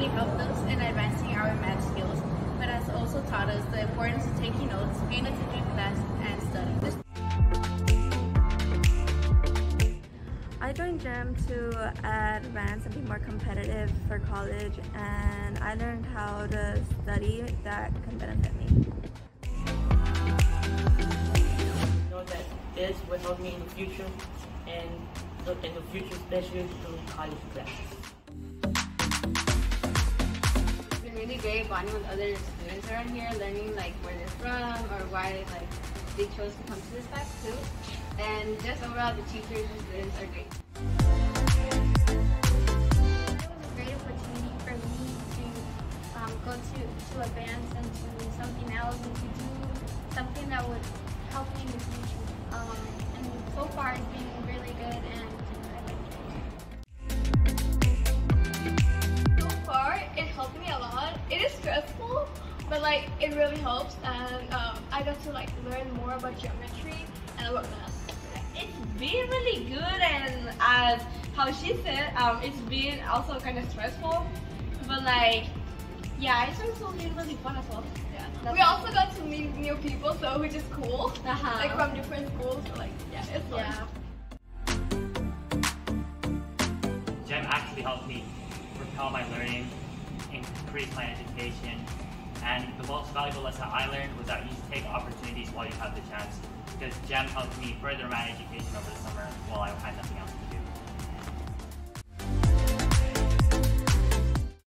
only helped us in advancing our math skills, but has also taught us the importance of taking notes, paying attention in class, and studying. I joined JEM to advance and be more competitive for college, and I learned how to study that can benefit me. know that this will help me in the future and the, in the future, especially through college classes. Bonding with other students around here, learning like where they're from or why like they chose to come to this class too. And just overall, the teachers and students are great. It was a great opportunity for me to um, go to, to advance into something else and to do something that would help me in the future. Um, and so far it's been stressful, but like it really helps, and um, I got to like learn more about geometry and about math. It's been really good and as how she said, um, it's been also kind of stressful, but like, yeah, it's also been really fun as well. Yeah. We also got to meet new people, so which is cool. Uh-huh. Like from different schools, so like yeah, it's fun. Yeah. JEM actually helped me propel my learning, increase my education, and the most valuable lesson I learned was that you take opportunities while you have the chance, because JEM helped me further my education over the summer while I had nothing else to do.